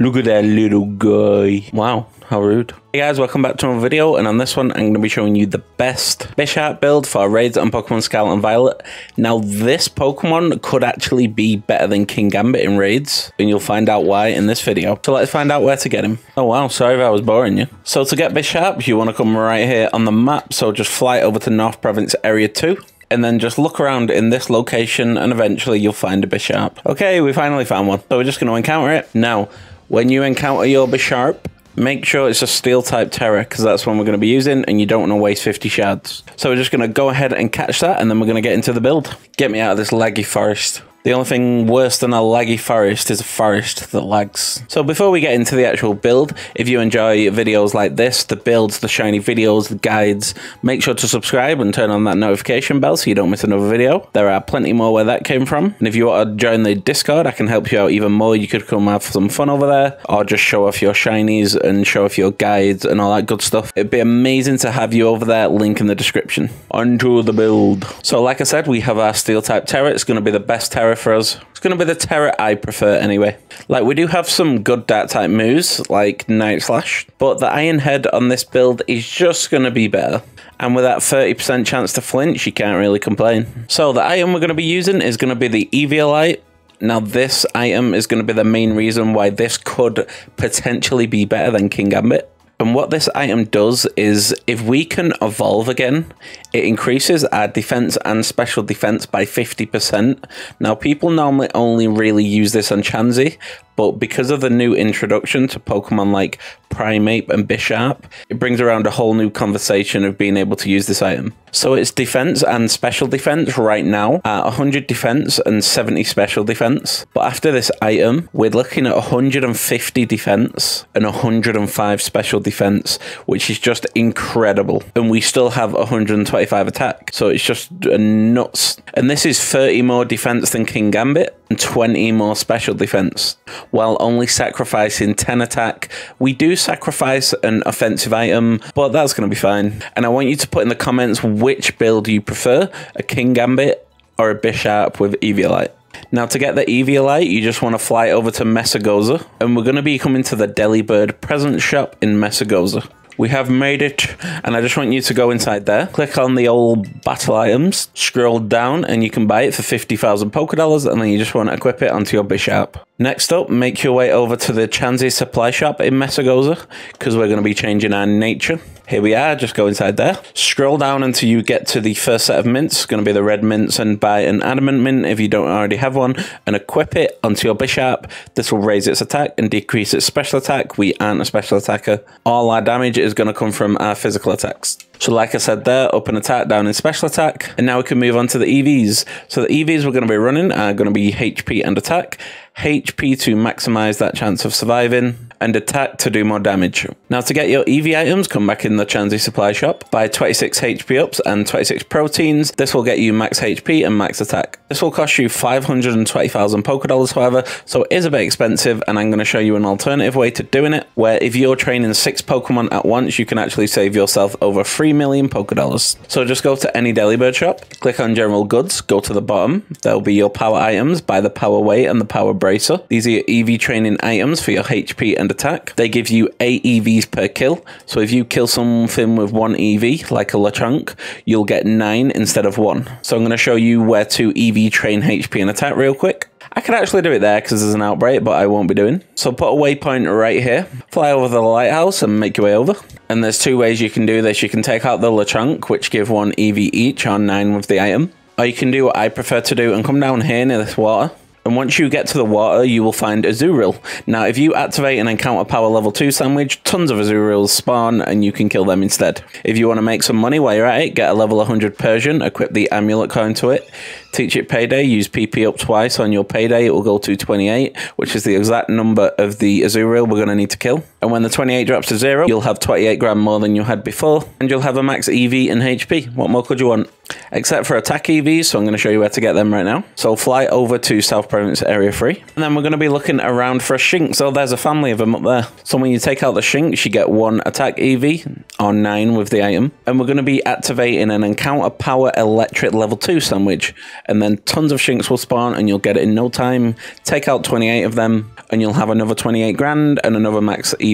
Look at that little guy. Wow, how rude. Hey guys, welcome back to another video, and on this one, I'm going to be showing you the best Bisharp build for raids on Pokemon Scarlet and Violet. Now, this Pokemon could actually be better than Kingambit in raids, and you'll find out why in this video. So let's find out where to get him. Oh wow, sorry if I was boring you. So to get Bisharp, you want to come right here on the map, so just fly over to North Province Area 2 and then just look around in this location and eventually you'll find a Bisharp. Okay, we finally found one. So we're just going to encounter it. Now, when you encounter your Bisharp, make sure it's a steel type Tera because that's one we're going to be using and you don't want to waste 50 shards. So we're just going to go ahead and catch that and then we're going to get into the build. Get me out of this laggy forest. The only thing worse than a laggy forest is a forest that lags. So before we get into the actual build, if you enjoy videos like this, the builds, the shiny videos, the guides, make sure to subscribe and turn on that notification bell so you don't miss another video. There are plenty more where that came from. And if you want to join the Discord, I can help you out even more. You could come have some fun over there or just show off your shinies and show off your guides and all that good stuff. It'd be amazing to have you over there. Link in the description. Onto the build. So like I said, we have our steel type Tera. It's going to be the best Tera for us. It's going to be the Tera I prefer anyway. Like, we do have some good Dark type moves, like Night Slash, but the Iron Head on this build is just going to be better. And with that 30% chance to flinch, you can't really complain. So the item we're going to be using is going to be the Eviolite. Now, this item is going to be the main reason why this could potentially be better than Kingambit. And what this item does is if we can evolve again, it increases our defense and special defense by 50%. Now, people normally only really use this on Chansey, but because of the new introduction to Pokemon like Primeape and Bisharp, it brings around a whole new conversation of being able to use this item. So it's defense and special defense right now uh, at 100 defense and 70 special defense. But after this item, we're looking at 150 defense and 105 special defense, which is just incredible. And we still have 125 attack. So it's just nuts. And this is 30 more defense than Kingambit and 20 more special defense while only sacrificing 10 attack. We do sacrifice an offensive item, but that's going to be fine. And I want you to put in the comments which build you prefer, a Kingambit or a Bisharp with Eviolite. Now to get the Eviolite, you just want to fly over to Mesagoza, and we're going to be coming to the Delibird present shop in Mesagoza. We have made it, and I just want you to go inside there, click on the old battle items, scroll down, and you can buy it for 50,000 Pokedollars. and then you just want to equip it onto your Bisharp. Next up, make your way over to the Chansey supply shop in Mesagoza, because we're going to be changing our nature. Here we are, just go inside there. Scroll down until you get to the first set of mints. Going to be the red mints and buy an adamant mint if you don't already have one and equip it onto your Bisharp. This will raise its attack and decrease its special attack. We aren't a special attacker. All our damage is going to come from our physical attacks. So like I said there, up and attack, down in special attack. And now we can move on to the EVs. So the EVs we're going to be running are going to be HP and attack. HP to maximize that chance of surviving and attack to do more damage. Now to get your EV items, come back in the Chansey supply shop, buy 26 HP ups and 26 proteins. This will get you max HP and max attack. This will cost you 520,000 Pokedollars however, so it is a bit expensive and I'm going to show you an alternative way to doing it, where if you're training six Pokemon at once, you can actually save yourself over 3 million Pokedollars. So just go to any Delibird shop, click on general goods, go to the bottom, there'll be your power items, buy the power weight and the power bracer. These are your EV training items for your HP and attack. They give you 8 EVs per kill. So if you kill something with 1 EV, like a Lechonk, you'll get 9 instead of 1. So I'm going to show you where to EV train HP and attack real quick. I could actually do it there because there's an outbreak, but I won't be doing. So put a waypoint right here, fly over the lighthouse and make your way over. And there's two ways you can do this. You can take out the Lechonk, which give one EV each on 9 with the item. Or you can do what I prefer to do and come down here near this water and once you get to the water, you will find Azurill. Now, if you activate an encounter power level 2 sandwich, tons of Azurills spawn and you can kill them instead. If you want to make some money while you're at it, get a level 100 Persian, equip the amulet coin to it, teach it payday, use PP up twice on your payday, it will go to 28, which is the exact number of the Azurill we're going to need to kill. And when the 28 drops to zero, you'll have 28 grand more than you had before, and you'll have a max EV and HP. What more could you want? Except for attack EVs, so I'm going to show you where to get them right now. So fly over to South Province Area 3, and then we're going to be looking around for a Shinx. So there's a family of them up there. So when you take out the Shinx, you get one attack EV on 9 with the item, and we're going to be activating an Encounter Power Electric Level 2 sandwich, and then tons of Shinx will spawn, and you'll get it in no time. Take out 28 of them, and you'll have another 28 grand and another max EV.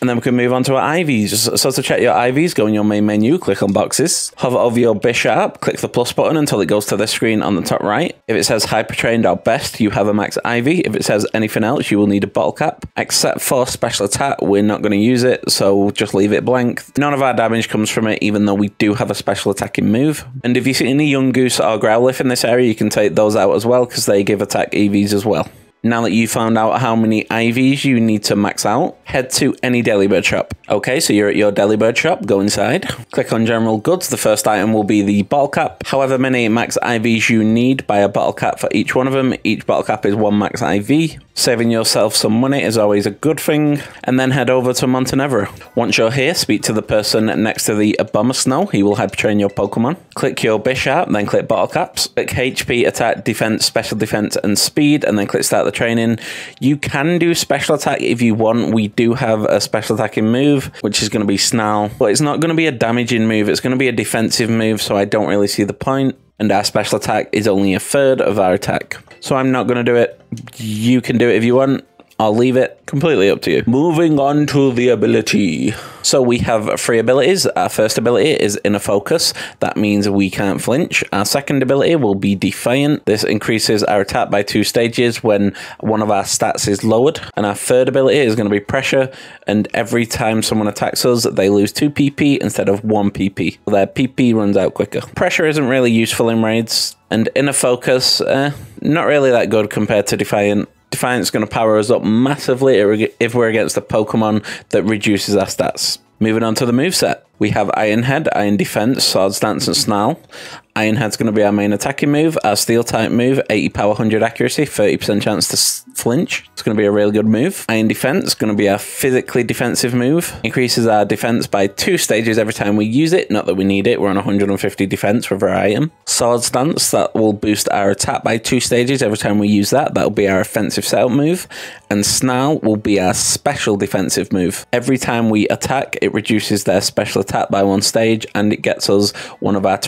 And then we can move on to our IVs. So to check your IVs, go in your main menu, click on boxes, hover over your Bisharp, click the plus button until it goes to this screen on the top right. If it says hyper trained or best, you have a max IV. If it says anything else, you will need a bottle cap. Except for special attack, we're not going to use it, so just leave it blank. None of our damage comes from it, even though we do have a special attacking move. And if you see any Yungoos or Growlithe in this area, you can take those out as well, because they give attack EVs as well. Now that you found out how many IVs you need to max out, head to any Delibird shop. Okay, so you're at your Delibird shop, go inside, click on general goods. The first item will be the bottle cap. However many max IVs you need, buy a bottle cap for each one of them. Each bottle cap is one max IV. Saving yourself some money is always a good thing. And then head over to Montenevera. Once you're here, speak to the person next to the Abomasnow. He will hyper train your Pokemon. Click your Bisharp, then click bottle caps. Click HP, attack, defense, special defense, and speed, and then click start the training. You can do special attack if you want. We do have a special attacking move, which is going to be Snarl, but it's not going to be a damaging move. It's going to be a defensive move, so I don't really see the point. And our special attack is only a third of our attack. So I'm not going to do it. You can do it if you want. I'll leave it completely up to you. Moving on to the ability. So we have three abilities. Our first ability is Inner Focus. That means we can't flinch. Our second ability will be Defiant. This increases our attack by two stages when one of our stats is lowered. And our third ability is going to be Pressure. And every time someone attacks us, they lose 2 PP instead of 1 PP. Their PP runs out quicker. Pressure isn't really useful in raids. And Inner Focus, eh, not really that good compared to Defiant. Defiant's going to power us up massively if we're against a Pokemon that reduces our stats. Moving on to the move set, we have Iron Head, Iron Defense, Swords Dance, and Snarl. Iron Head's going to be our main attacking move. Our Steel type move, 80 power, 100 accuracy, 30% chance to flinch. It's going to be a really good move. Iron Defense going to be our physically defensive move. Increases our defense by two stages every time we use it. Not that we need it. We're on 150 defense with our item. Swords Dance, that will boost our attack by two stages every time we use that. That'll be our offensive setup move. And Snarl will be our special defensive move. Every time we attack, it reduces their special attack by one stage and it gets us one of our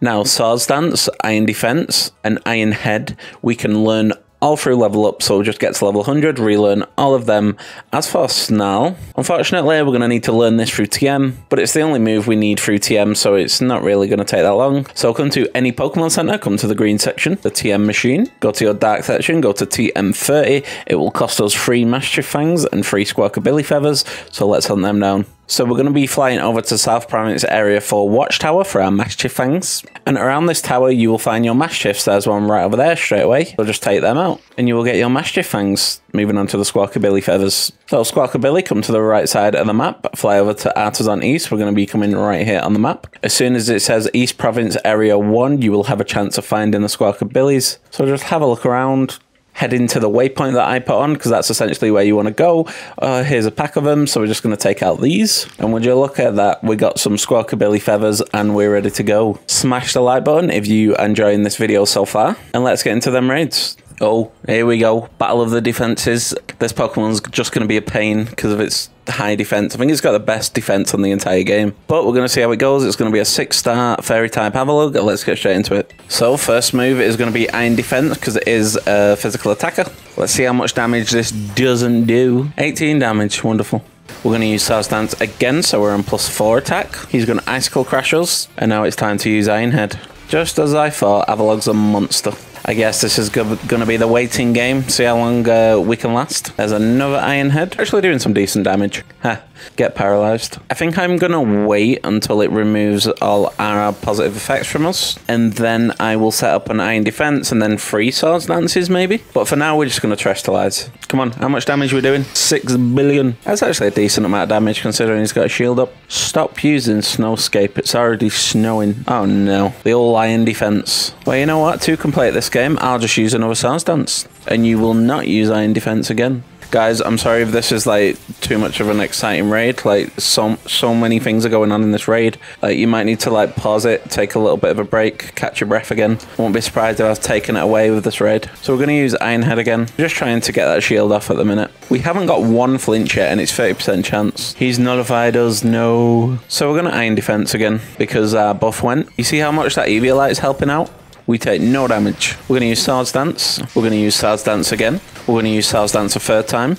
Now, Swords Dance, Iron Defense, and Iron Head, we can learn all through level up, so just get to level 100, relearn all of them. As for Snarl, unfortunately, we're going to need to learn this through TM, but it's the only move we need through TM, so it's not really going to take that long. So come to any Pokemon Center, come to the green section, the TM machine, go to your dark section, go to TM30. It will cost us free Maschiff Fangs and free Squawkabilly Feathers, so let's hunt them down. So we're going to be flying over to South Province area for Watchtower for our Maschiff Fangs. And around this tower, you will find your Maschiffs. There's one right over there straight away. So just take them out and you will get your Maschiff Fangs. Moving on to the Squawkabilly Feathers. So Squawkabilly, come to the right side of the map, fly over to Artazon East. We're going to be coming right here on the map. As soon as it says East Province Area 1, you will have a chance of finding the Squawkabillies. So just have a look around, head into the waypoint that I put on because that's essentially where you want to go. Uh, here's a pack of them, so we're just going to take out these. And would you look at that, we got some Squawkabilly feathers and we're ready to go. Smash the like button if you enjoying this video so far, and let's get into them raids. Oh, here we go. Battle of the defenses. This Pokemon's just going to be a pain because of its high defense. I think it's got the best defense on the entire game. But we're going to see how it goes. It's going to be a six star fairy type Avalugg. Let's get straight into it. So first move is going to be Iron Defense because it is a physical attacker. Let's see how much damage this doesn't do. 18 damage. Wonderful. We're going to use Swords Dance again, so we're on plus 4 attack. He's going to Icicle Crash us, and now it's time to use Iron Head. Just as I thought, Avalugg's a monster. I guess this is going to be the waiting game. See how long uh, we can last. There's another Iron Head. Actually doing some decent damage. Ha, get paralyzed. I think I'm to wait until it removes all our positive effects from us. And then I will set up an Iron Defense and then three Swords Dances maybe. But for now, we're just going to Terastallize. Come on, how much damage we're we doing? Six billion. That's actually a decent amount of damage considering he's got a shield up. Stop using Snowscape. It's already snowing. Oh no. The all Iron Defense. Well, you know what? To complete this game, I'll just use another Swords Dance. And you will not use Iron Defense again. Guys, I'm sorry if this is like too much of an exciting raid. Like so so many things are going on in this raid. Like you might need to like pause it, take a little bit of a break, catch your breath again. Won't be surprised if I've taken it away with this raid. So we're gonna use Ironhead again. Just trying to get that shield off at the minute. We haven't got one flinch yet and it's 30% chance. He's nullified us, no. So we're gonna Iron Defense again because our buff went. You see how much that Eviolite is helping out? we take no damage. We're going to use Swords Dance. We're going to use Swords Dance again. We're going to use Swords Dance a third time.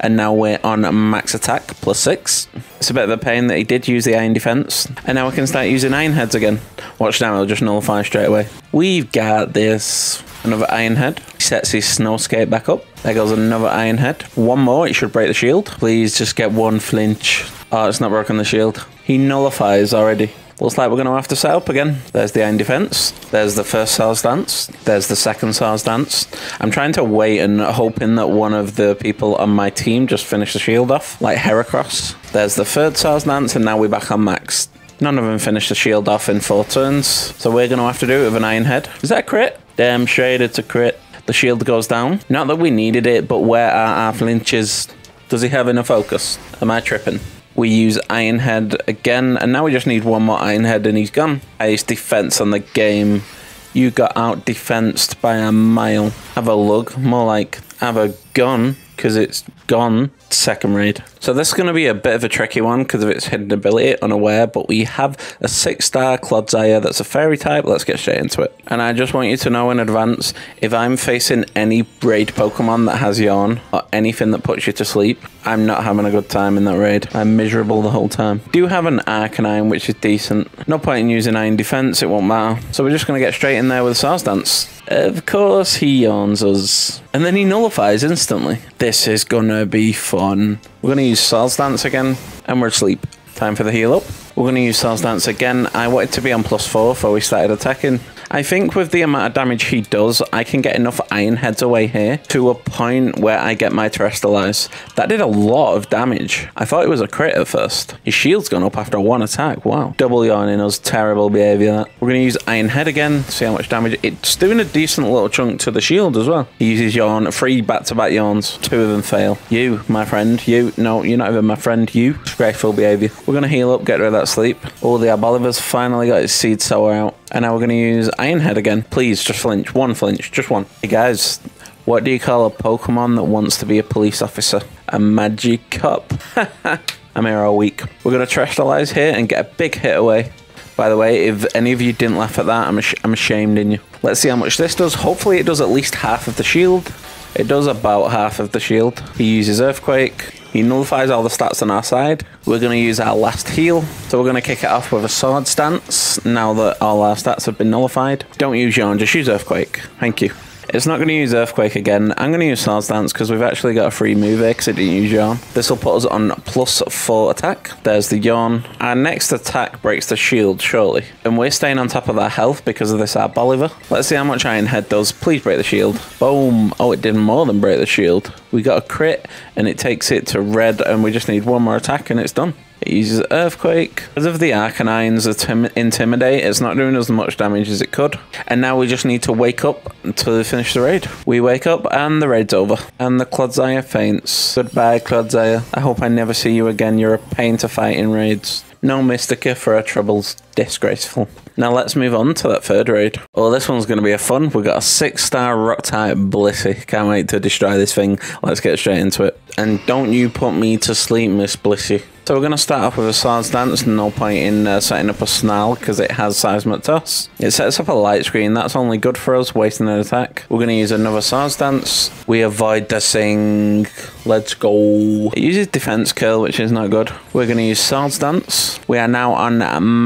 And now we're on max attack, plus six. It's a bit of a pain that he did use the iron defense. And now we can start using iron heads again. Watch now, it'll just nullify straight away. We've got this. Another iron head. He sets his Snowscape back up. There goes another iron head. One more, it should break the shield. Please just get one flinch. Oh, it's not broken the shield. He nullifies already. Looks like we're going to have to set up again. There's the iron defense. There's the first Swords Dance. There's the second Swords Dance. I'm trying to wait and hoping that one of the people on my team just finish the shield off, like Heracross. There's the third Swords Dance, and now we're back on max. None of them finished the shield off in four turns, so we're going to have to do it with an Iron Head. Is that a crit? Damn straight it's a crit. The shield goes down. Not that we needed it, but where are our flinches? Does he have Inner Focus? Am I tripping? We use Ironhead again, and now we just need one more Ironhead and he's gone. Highest defense on the game. You got out defensed by a mile. Have a lug, more like have a gun, because it's gone second raid. So this is going to be a bit of a tricky one because of its hidden ability, unaware, but we have a six star Clodsire that's a fairy type. Let's get straight into it. And I just want you to know in advance, if I'm facing any raid Pokemon that has Yawn or anything that puts you to sleep, I'm not having a good time in that raid. I'm miserable the whole time. Do have an Arcanine, which is decent. No point in using Iron Defense, it won't matter. So we're just going to get straight in there with Swords Dance. Of course he yawns us. And then he nullifies instantly. This is gonna be fun. We're gonna use Swords Dance again, and we're asleep. Time for the heal up. We're gonna use Swords Dance again. I wanted to be on plus four before we started attacking. I think with the amount of damage he does, I can get enough Iron Heads away here to a point where I get my Terastallize. That did a lot of damage. I thought it was a crit at first. His shield's gone up after one attack. Wow. Double yawning us. Terrible behavior. We're going to use Iron Head again, see how much damage. It's doing a decent little chunk to the shield as well. He uses yawn, three back-to-back -back yawns. Two of them fail. You, my friend. You. No, you're not even my friend. You. Disgraceful behavior. We're going to heal up, get rid of that sleep. Oh, the Arboliva's finally got his Seed Sower out. And now we're going to use Ironhead again. Please, just flinch. One flinch. Just one. Hey, guys. What do you call a Pokemon that wants to be a police officer? A Magikarp. I'm here all week. We're going to Terastallize here and get a big hit away. By the way, if any of you didn't laugh at that, I'm, I'm ashamed in you. Let's see how much this does. Hopefully it does at least half of the shield. It does about half of the shield. He uses Earthquake. He nullifies all the stats on our side. We're going to use our last heal. So we're going to kick it off with a Swords Dance now that all our stats have been nullified. Don't use Yawn, just use Earthquake. Thank you. It's not going to use Earthquake again. I'm going to use Swords Dance because we've actually got a free move because it didn't use Yawn. This will put us on plus 4 attack. There's the Yawn. Our next attack breaks the shield, surely. And we're staying on top of our health because of this Arboliva. Let's see how much Iron Head does. Please break the shield. Boom. Oh, it did more than break the shield. We got a crit and it takes it to red and we just need one more attack and it's done. It uses Earthquake. Because of the Arcanine's Intimidate, it's not doing as much damage as it could. And now we just need to wake up to finish the raid. We wake up and the raid's over. And the Clodsire faints. Goodbye, Clodsire. I hope I never see you again. You're a pain to fight in raids. No Mystica for our troubles. Disgraceful. Now let's move on to that third raid. Oh, this one's going to be a fun. We've got a six-star rock type Blissey. Can't wait to destroy this thing. Let's get straight into it. And don't you put me to sleep, Miss Blissey. So we're going to start off with a Swords Dance, no point in uh, setting up a Snarl because it has Seismic Toss. It sets up a light screen, that's only good for us, wasting an attack. We're going to use another Swords Dance. We avoid the Sing. Let's go. It uses Defense Curl, which is not good. We're going to use Swords Dance. We are now on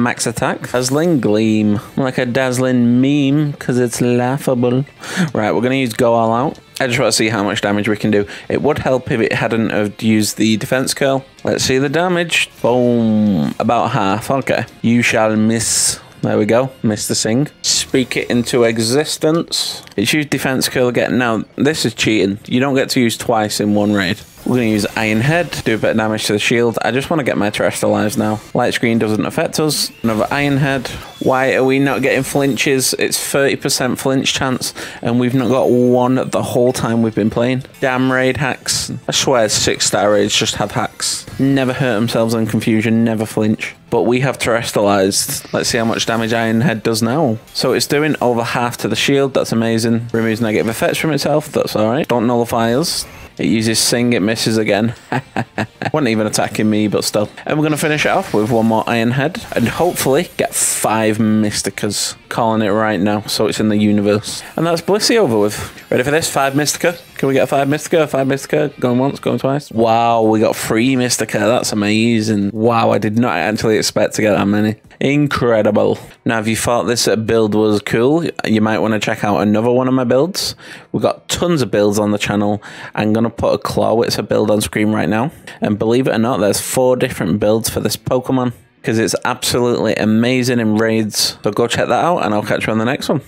max attack. Dazzling Gleam, like a dazzling meme because it's laughable. Right, we're going to use Go All Out. I just want to see how much damage we can do. It would help if it hadn't have used the defense curl. Let's see the damage. Boom. About half. Okay. You shall miss. There we go. Mr. Sing. Speak it into existence. It's used defense curl again. Now, this is cheating. You don't get to use twice in one raid. We're going to use Iron Head, to do a bit of damage to the shield. I just want to get my Terastallize now. Light screen doesn't affect us. Another Iron Head. Why are we not getting flinches? It's 30% flinch chance, and we've not got one the whole time we've been playing. Damn raid hacks. I swear six star raids just have hacks. Never hurt themselves in confusion, never flinch. But we have terastallized. Let's see how much damage Iron Head does now. So it's doing over half to the shield. That's amazing. Removes negative effects from itself. That's alright. Don't nullify us. It uses Sing, it misses again. Wasn't even attacking me, but still. And we're going to finish it off with one more Iron Head. And hopefully get five Mysticas. Calling it right now, so it's in the universe. And that's Blissey over with. Ready for this? Five Mystica. Can we get a five Mystica? Five Mystica. Going once, going twice. Wow, we got three Mystica. That's amazing. Wow, I did not actually expect to get that many. Incredible. Now, if you thought this build was cool, you might want to check out another one of my builds. We've got tons of builds on the channel. I'm going to put a Clawitzer build on screen right now. And believe it or not, there's four different builds for this Pokemon because it's absolutely amazing in raids. So go check that out and I'll catch you on the next one.